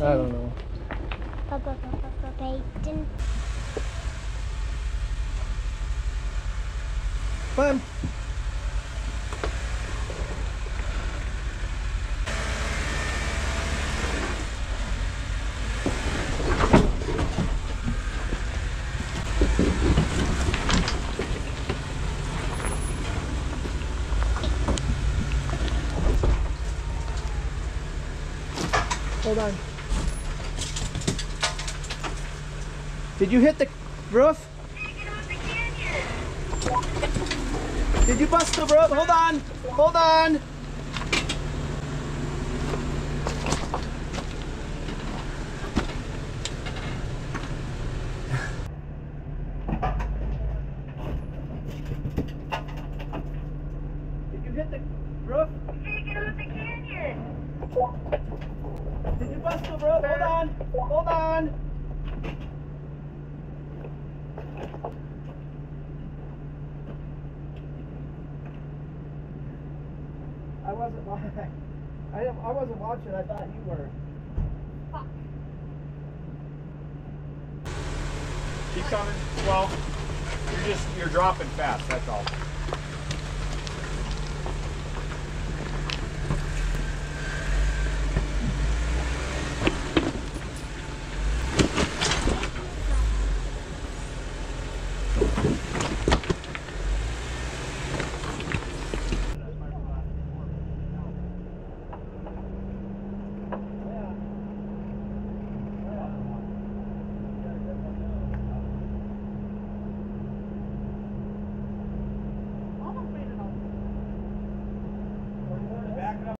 I don't know. Fun. Hold on. Did you hit the roof? Did you bust the roof? Hold on. Hold on. Did you hit the roof? Did you bust the roof? Hold on. Hold on. I wasn't. I I wasn't watching. I thought you were. Fuck. Keep coming. Well, you're just you're dropping fast. That's all.